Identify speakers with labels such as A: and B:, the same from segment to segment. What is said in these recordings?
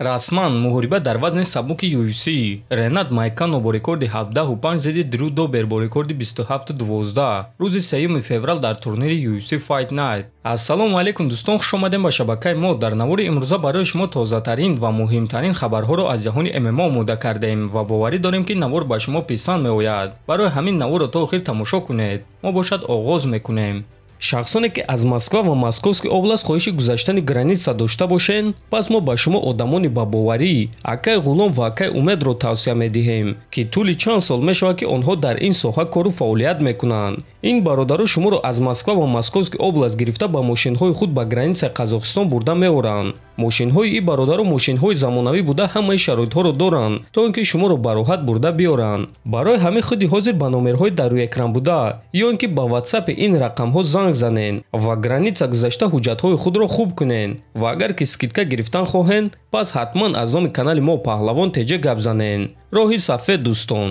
A: расман муҳориба дар вазни сабуки ufc ренат майкано бо рекорди 17 зидди дрю добер бо рекорди 2712 рӯзи 3 феврал дар турнири ufc fight night. ассалому алайкум дӯстон хушомадем ба шабакаи мо дар навори имрӯза барои шумо тозатарин ва муҳимтарин хабарҳоро аз ҷаҳони ммо омода кардем ва боварӣ дорем ки навор ба шумо писанд меояд барои ҳамин наворро то охир тамошо кунед мо бошад оғоз мекунем шахсоне ки аз москва ва московский област хоҳиши гузаштани граница дошта бошед пас мо ба шумо одамони бабоварӣ акай ғулом ва акай умедро тавсия медиҳем ки тӯли чанд сол мешавад ки онҳо дар ин соҳа кору фаъолият мекунанд. Ин бародару шуморо аз москва ва московский област гирифта ба мошинҳои худ ба границаи қазоқистон бурда меоранд мошинҳои ин бародару мошинҳои замонавӣ буда ҳамаи шароитҳоро доранд то ин ки шуморо ба роҳат бурда биёранд. Барои ҳамин худи ҳозир ба номерҳои дар рӯекран буда ё ин ки ба ватсапи ин рақамҳо занг занед ва граница гузашта ҳуҷҷатҳои худро хуб кунед. Ва агар ки скидка гирифтан хоҳед пас ҳатман аз номи канали мо паҳлавон теҷа гап занед. Роҳи сафед дӯстон.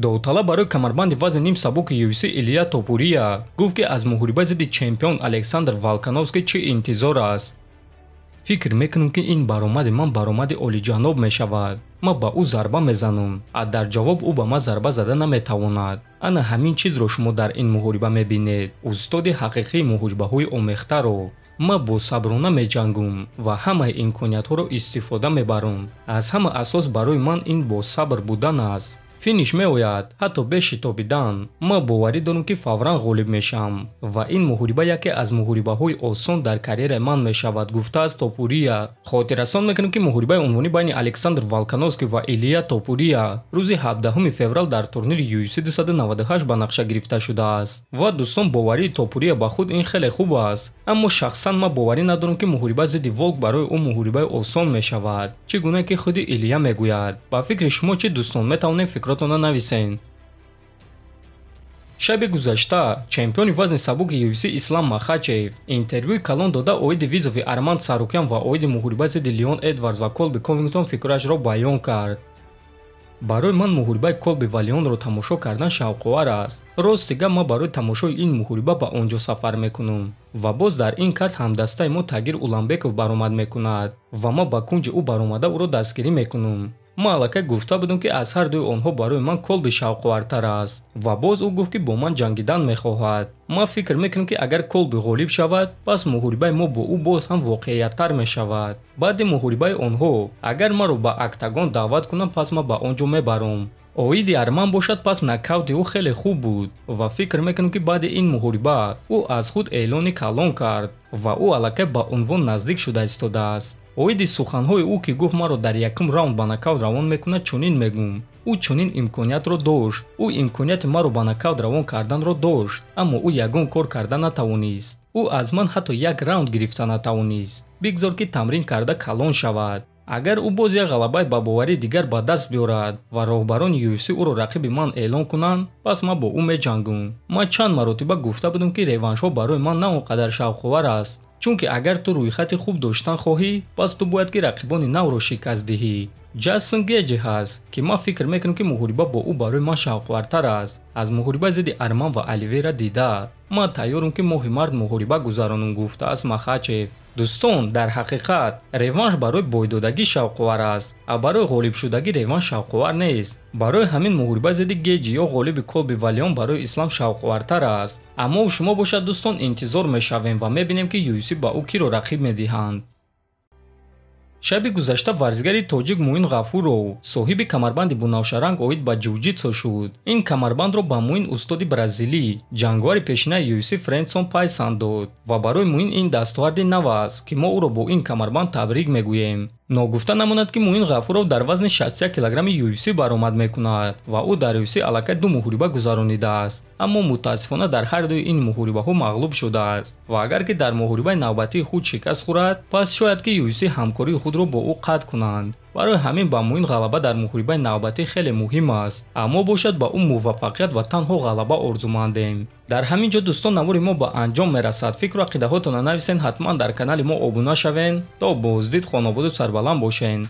A: Довталаб барои камарбанди вазни ним сабуки ufc илия топурия гуфт ки аз муҳориба зидди чемпион александр валкановский чӣ интизор аст фикр мекунам ки ин баромади ман баромади олиҷаноб мешавад. Ман ба ӯ зарба мезанам а дар ҷавоб ӯ ба ман зарба зада наметавонад. Ана ҳамин чизро шумо дар ин муҳориба мебинед. Устоди ҳақиқии муҳорибаҳои омехтаро. Ман босаброна меҷангум ва ҳамаи имкониятҳоро истифода мебарам аз ҳама асос барои ман ин босабр будан аст финиш меояд ҳатто бешитобидан. Ман боварӣ дорам ки фавран ғолиб мешавам ва ин муҳориба яке аз муҳорибаҳои осон дар карьераи ман мешавад гуфтааст топурия. Хотиррасон мекунем ки муҳорибаи унвонӣ байни александр валкановский ва илия топурия рӯзи 17 феврал дар турнири ufc 298 ба нақша гирифта шудааст. Ва дӯстон боварии топурия ба худ ин хеле хуб аст. Аммо шахсан ман боварӣ надорам ки муҳориба зидди волк барои ӯ муҳорибаи осон мешавад. Чӣ гуна ки худи илия мегӯяд? Ба фикри шумо чӣ дӯстон метавонем фикр фикротона нависен шаби гузашта чемпиони вазни сабуки ufc ислам махачев интервюи калон дода оиди визови арманд сарукян ва оиди муҳориба зидди леон эдвардс ва колби ковингтон фикрашро баён кард. Барои ман муҳорибаи колби ва леонро тамошо кардан шавқовар аст. Рости гап ман барои тамошои ин муҳориба ба он ҷо сафар мекунам ва боз дар ин карт ҳамдастаи мо тагир уламбеков баромад мекунад ва ман ба кунҷи ӯ баромада ӯро дастгирӣ мекунам ман аллакай гуфта будам ки аз ҳар дуи онҳо барои ман колби шавқовартар аст ва боз ӯ гуфт ки бо ман ҷангидан мехоҳад. Ман фикр мекунам ки агар колби ғолиб шавад пас муҳорибаи мо бо ӯ боз ҳам воқеияттар мешавад. Баъди муҳорибаи онҳо агар маро ба актагон даъват кунам пас ман ба он ҷо мебарам оиди арман бошад пас накаути ӯ хеле хуб буд ва фикр мекунам ки баъди ин муҳориба ӯ аз худ эълони калон кард ва ӯ аллакай ба унвон наздик шуда истодааст. Оиди суханҳои ӯ ки гуфт маро дар якум раунд ба накаут равон мекунад чунин мегӯм. Ӯ чунин имкониятро дошт. Ӯ имконияти маро ба накаут равон карданро дошт аммо ӯ ягон кор карда натавонист. Ӯ аз ман ҳатто як раунд гирифта натавонист. Бигзор ки тамрин карда калон шавад агар ӯ боз як ғалабаи ба боварии дигар ба даст биёрад ва роҳбарони ufc ӯро рақиби ман эълон кунанд пас ман бо ӯ меҷангум. Ман чанд маротиба гуфта будам ки реваншҳо барои ман на он қадар шавқовар аст. Чунки агар ту рӯйхати хуб доштан хоҳӣ пас ту бояд ки рақибони навро шикаст диҳӣ. Ҷастин геҷи ҳаст ки ман фикр мекунам ки муҳориба бо ӯ барои ман шавқвартар аст. Аз муҳориба зидди арман ва оливера дида ман тайёрам ки моҳи мард муҳориба гузаронам гуфтааст махачев дӯстон дар ҳақиқат реванш барои бойдодагӣ шавқовар аст а барои ғолибшудагӣ реванш шавқовар нест. Барои ҳамин муҳориба зидди геҷи ё ғолиби колби валион барои ислам шавқовартар аст. Аммо шумо бошад дӯстон интизор мешавем ва мебинем ки юфс ба ӯ киро рақиб медиҳанд шаби гузашта варзигари тоҷик муин ғафуров соҳиби камарбанди бунавшаранг оид ба ҷуҷитсо шуд. Ин камарбандро ба муин устоди бразилӣ ҷангвари пешинаи юфс френсон пайсанд дод ва барои муин ин дастоварди нав аст ки мо ӯро бо ин камарбанд табрик мегӯем ногуфта намонад ки муин ғафуров дар вазни 61 килограмми ufc баромад мекунад ва ӯ дар ufc аллакай ду муҳориба гузаронидааст аммо мутаассифона дар ҳар дуи ин муҳорибаҳо мағлуб шудааст. Ва агар ки дар муҳорибаи навбатии худ шикаст хӯрад пас шояд ки ufc ҳамкории худро бо ӯ қатъ кунанд барои ҳамин ба муин ғалаба дар муҳорибаи навбатӣ хеле муҳим аст аммо бошад ба ӯ муваффақият ва танҳо ғалаба орзумандем дар ҳамин ҷо дӯстон навори мо ба анҷом мерасад фикру ақидаҳотона нависен ҳатман дар канали мо обуна шавен то боздид хонободу сарбаланд бошен